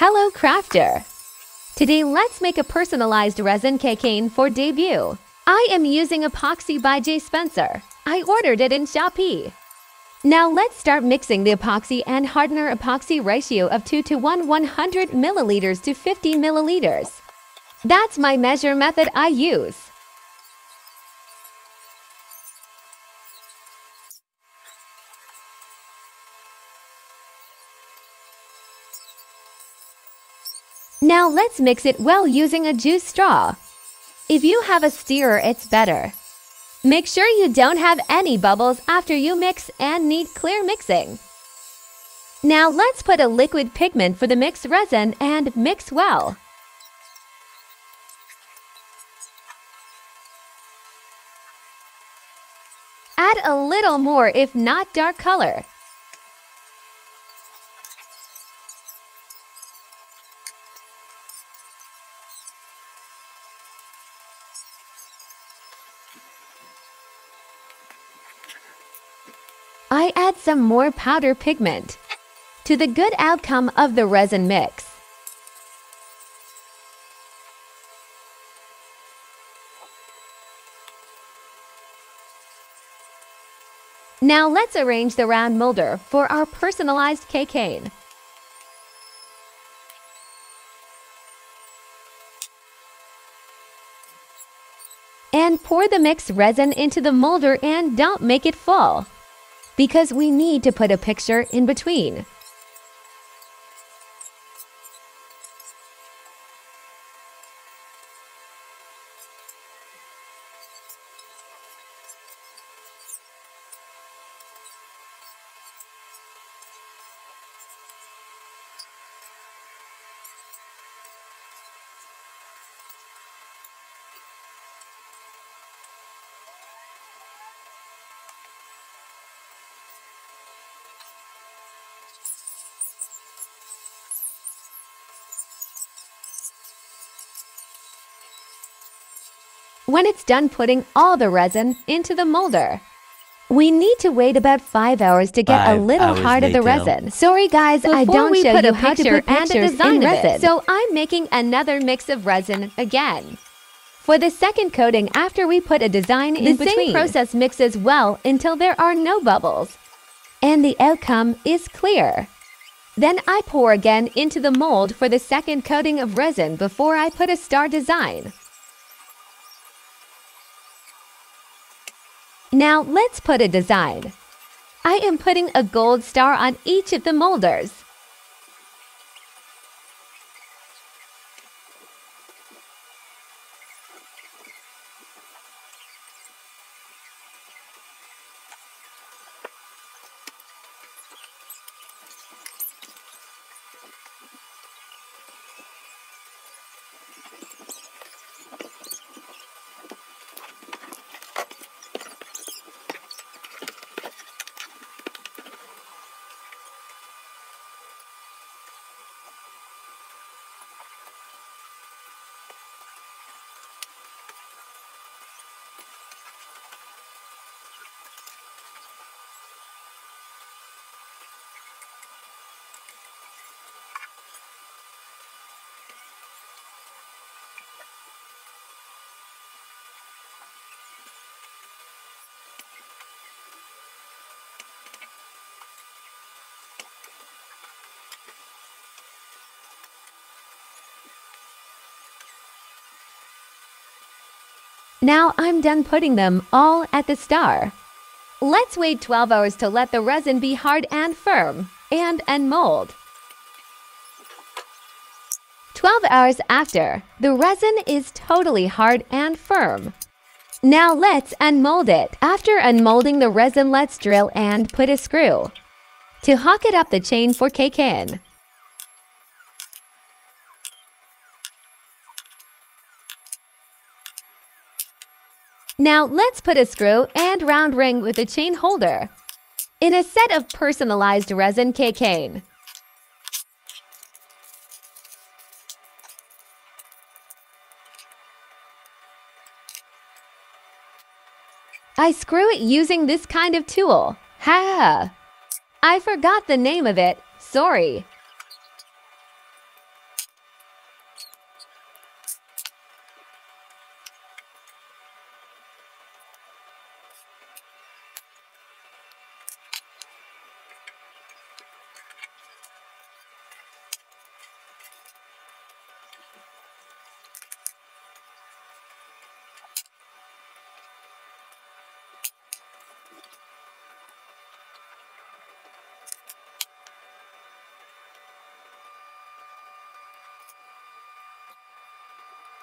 Hello Crafter! Today let's make a personalized resin cake cane for debut. I am using epoxy by J. Spencer. I ordered it in Shopee. Now let's start mixing the epoxy and hardener epoxy ratio of 2 to 1 100 milliliters to 50 milliliters. That's my measure method I use. Now let's mix it well using a juice straw. If you have a stirrer, it's better. Make sure you don't have any bubbles after you mix and need clear mixing. Now let's put a liquid pigment for the mixed resin and mix well. Add a little more if not dark color. I add some more powder pigment to the good outcome of the resin mix. Now let's arrange the round molder for our personalized cane. And pour the mixed resin into the molder and don't make it full because we need to put a picture in between. When it's done putting all the resin into the molder. We need to wait about 5 hours to get Five a little hard of the later. resin. Sorry guys, I don't we show put you a how to picture put and a pictures design in it. resin. So I'm making another mix of resin again. For the second coating after we put a design in between. The same process mixes well until there are no bubbles. And the outcome is clear. Then I pour again into the mold for the second coating of resin before I put a star design. Now let's put a design. I am putting a gold star on each of the molders. Now I'm done putting them all at the star. Let's wait 12 hours to let the resin be hard and firm and unmold. 12 hours after, the resin is totally hard and firm. Now let's unmold it. After unmolding the resin, let's drill and put a screw to hook it up the chain for cake in. Now let's put a screw and round ring with a chain holder in a set of personalized resin cane. I screw it using this kind of tool. Ha! I forgot the name of it. Sorry.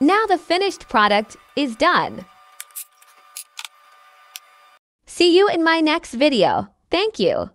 Now the finished product is done. See you in my next video. Thank you.